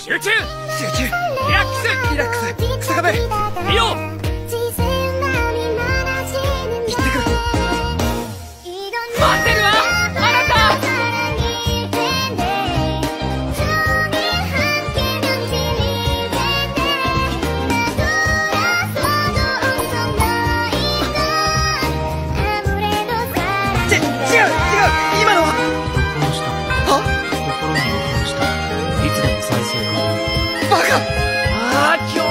集中。集中リラックスリラックス。草壁。いいよ行ってくる。待ってるわ。あなた。ち違う違う今の。再生。バカあー